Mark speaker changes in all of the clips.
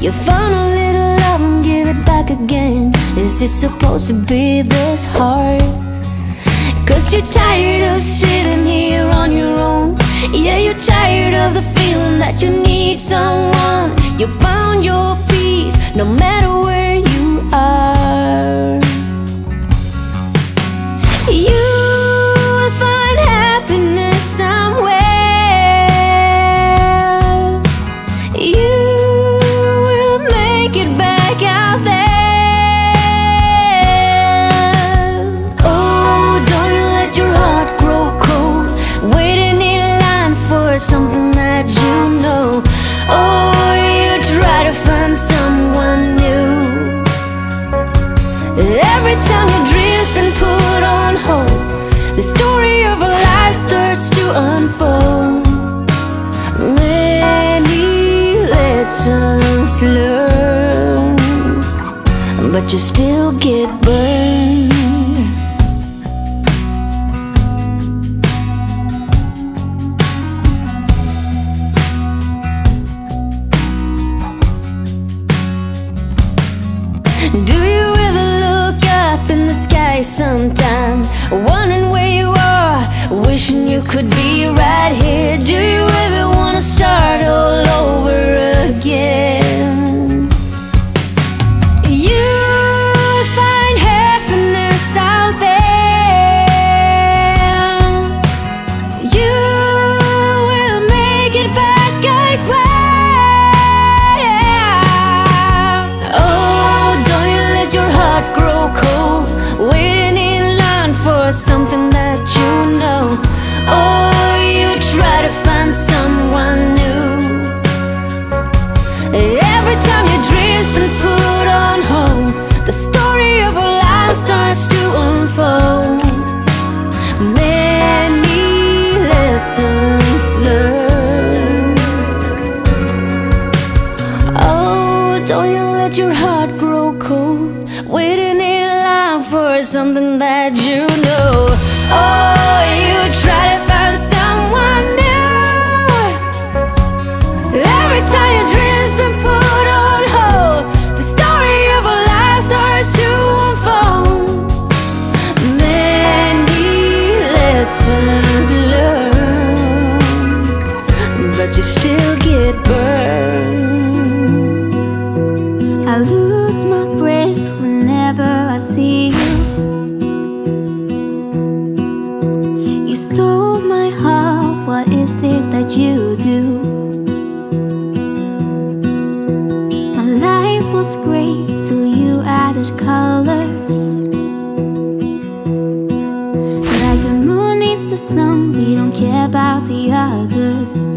Speaker 1: You found a little love and give it back again. Is it supposed to be this hard? Cause you're tired of sitting here on your own. Yeah, you're tired of the feeling that you need someone. You find Just still something that you know. Oh, you try to.
Speaker 2: stole my heart. What is it that you do? My life was great Till you added colors. Like the moon needs the sun We don't care about the others.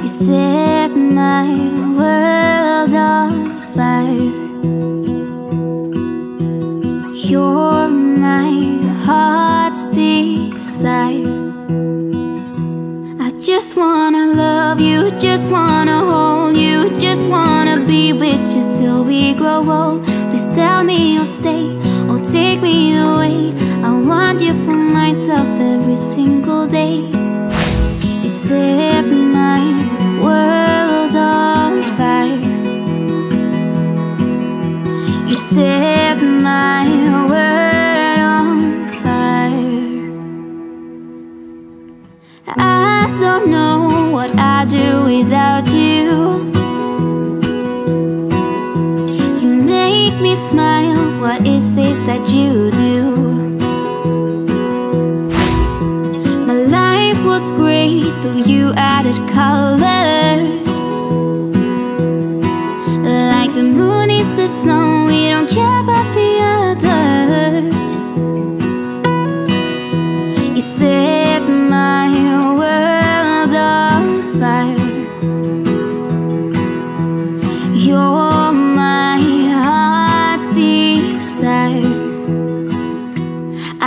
Speaker 2: You said night Just wanna hold you Just wanna be with you till we grow old. Please tell me you'll stay. without you. You make me smile, what is it that you do? My life was great till you added color.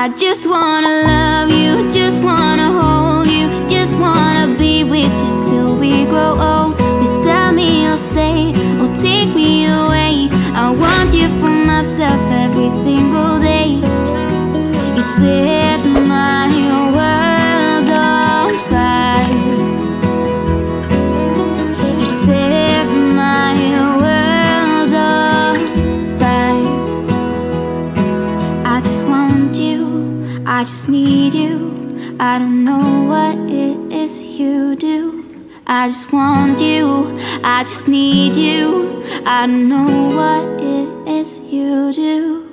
Speaker 2: I just wanna love you, just wanna hold you Just wanna be with you till we grow old. I just want you, I just need you. I know what it is you do.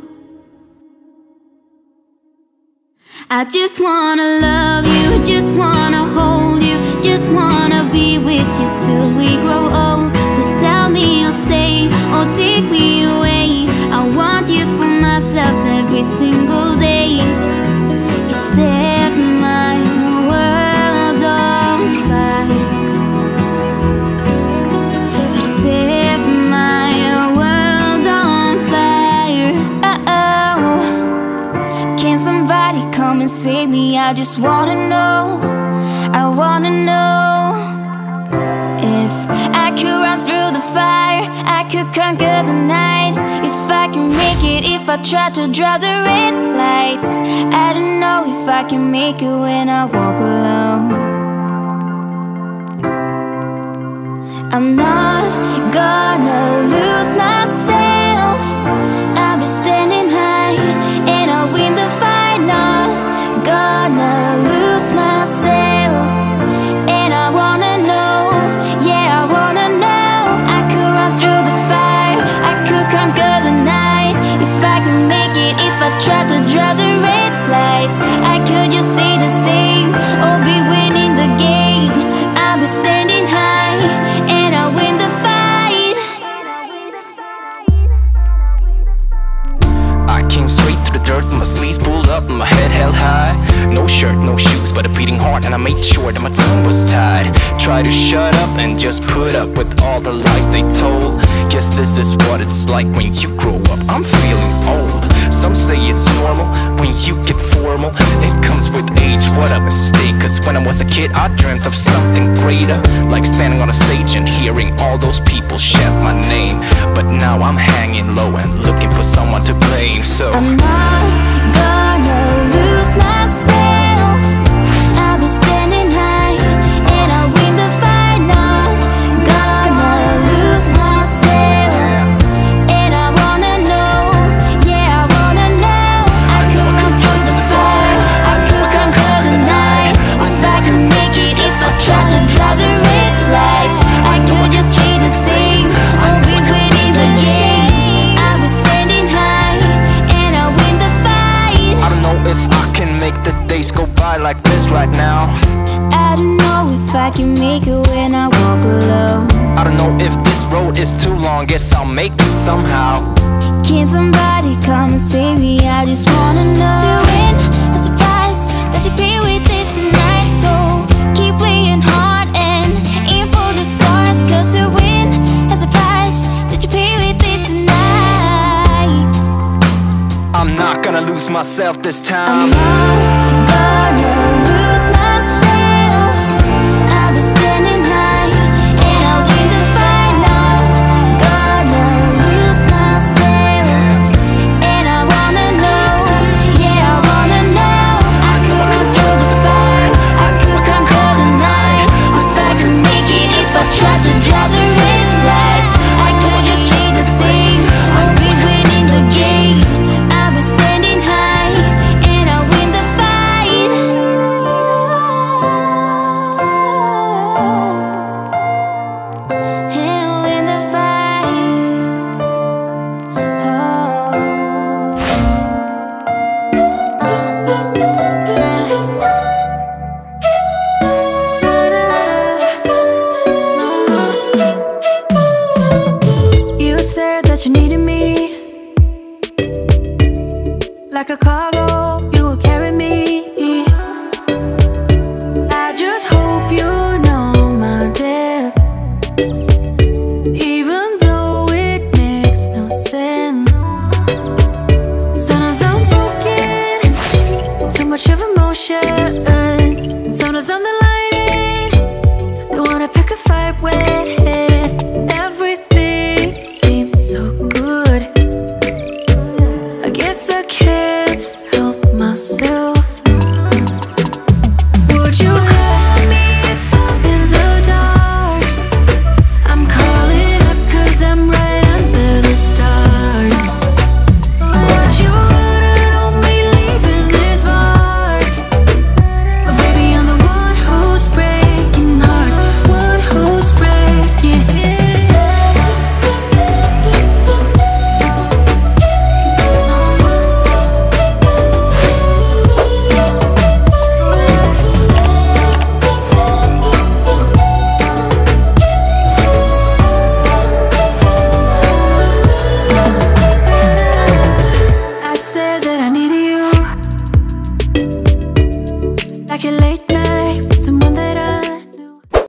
Speaker 2: I just wanna love you, just wanna hold you, just wanna be with you till we grow old. Just tell me you'll stay or take me away. I want you for myself every single day. I just wanna know. I wanna know if I could run through the fire. I could conquer the night. If I can make it, if I try to draw the red lights. I don't know if I can make it when I walk alone. I'm not gonna lose I could just stay the same or be winning the game. I'll standing high and I'll win the fight.
Speaker 3: I came straight through the dirt, my sleeves pulled up, my head held high. No shirt, no shoes, but a beating heart, and I made sure that my tongue was tied. Try to shut up and just put up with all the lies they told. Guess this is what it's like when you grow up. I'm feeling old. Some say it's normal when you get formal. It comes with age, what a mistake. Cause when I was a kid, I dreamt of something greater. Like standing on a stage and hearing all those people shout my name. But now I'm hanging low and looking for someone to blame. So. Is too long, guess I'll make it somehow.
Speaker 2: Can somebody come and save me? I just wanna know. To win a price that you pay with this tonight. So keep playing hard and aim for the stars. Cause to win a price that you pay with this tonight.
Speaker 3: I'm not gonna lose myself this
Speaker 2: I'm
Speaker 3: time.
Speaker 4: Like a cargo, you will carry me. I just hope you know my depth. Even though it makes no sense. Sometimes I'm broken Too much of emotions. Sometimes I'm the lightning Don't wanna pick a fight with